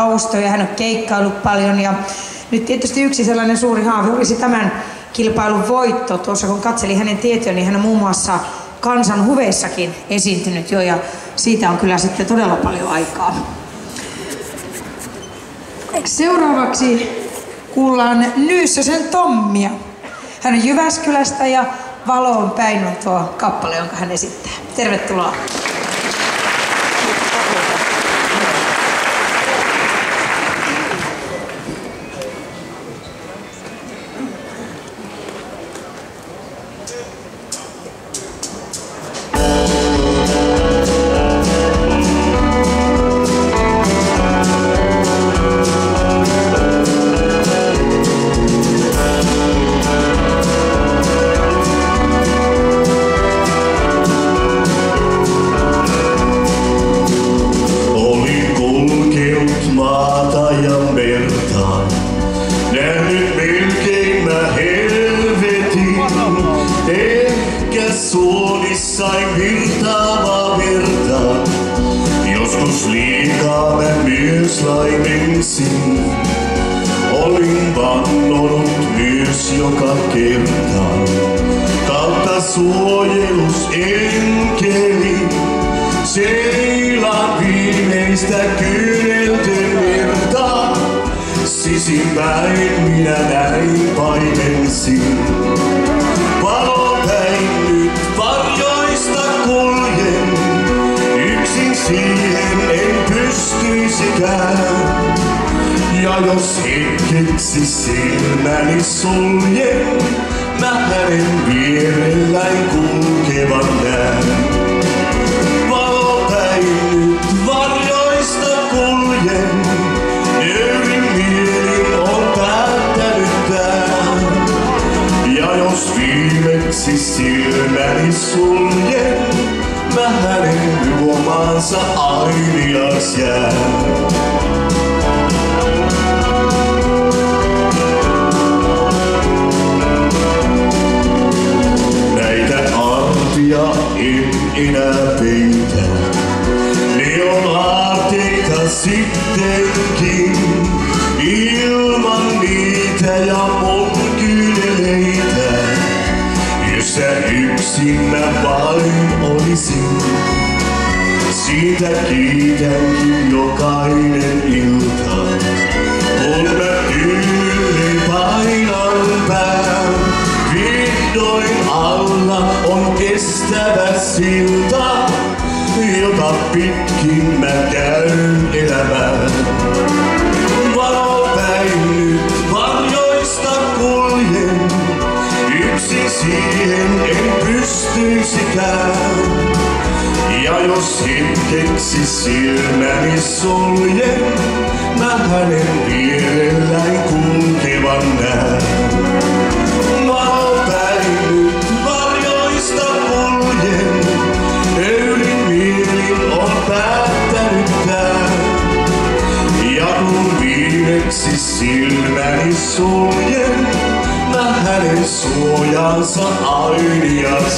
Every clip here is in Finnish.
taustoja, hän on keikkaillut paljon ja nyt tietysti yksi sellainen suuri haave olisi tämän kilpailun voitto. Tuossa kun katseli hänen tietoja, niin hän on muun muassa kansan huveissakin esiintynyt jo ja siitä on kyllä sitten todella paljon aikaa. Seuraavaksi kuullaan Nyyssösen Tommia. Hän on Jyväskylästä ja Valoon päin on tuo kappale, jonka hän esittää. Tervetuloa. Olin vannonut myös joka kerta. Kautta suojelus enkeli. Seilaan viimeistä kyynelten virta. Sisimpäin minä näin paimensin. pystyisikään. Jos hetkeksi silmäni suljen, mä hänen vierelläin kulkevan näen. Varjoista. Ja jos silmäni suljen, mä hänen luomaansa ainias jää. Mun kyyneleitä, jossa yksin mä vain olisin. Siitä kiitänkin jokainen ilta, kun mä tyyli painan pään. Vihdoin alla on kestävä silta, jota pitkin mä käyn elämään. Siihen en pystyisikään. Ja jos hetkeksi silmäni suljen, mä hänen vierelläin kulkevan näen. Varjoista on. Ja kun silmäni suljen, mä hänen suojansa ainias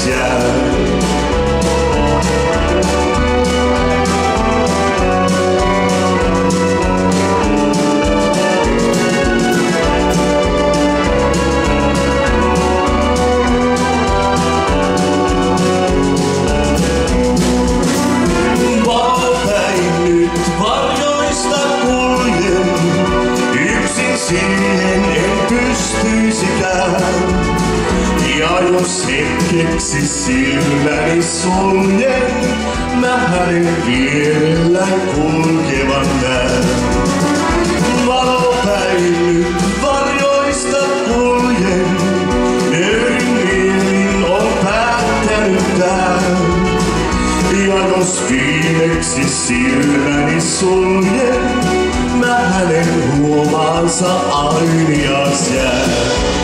jos hetkeksi silmäni suljen, mä hänen vierellään kulkevan näen. Varjoista kuljen. Ja jos viimeksi silmäni suljen, mä hänen huomaansa ainias jää.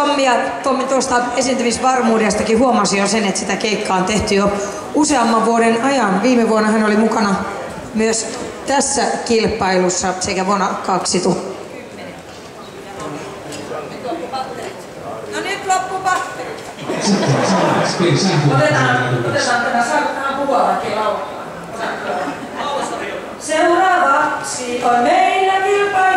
Tommi ja Tommi tuosta esiintymisvarmuudestakin huomasi jo sen, että sitä keikkaa on tehty jo useamman vuoden ajan. Viime vuonna hän oli mukana myös tässä kilpailussa sekä vuonna 2000. No nyt loppu. Otetaan, otetaan tämä, saako tähän laulaa? Seuraavaksi on meillä kilpailija.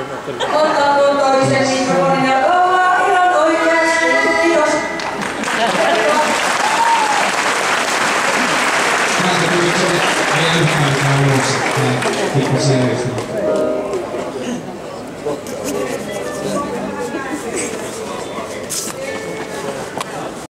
Tuon toisen mikrofonin ja laulaa ihan oikeasti. Kiitos. People seriously.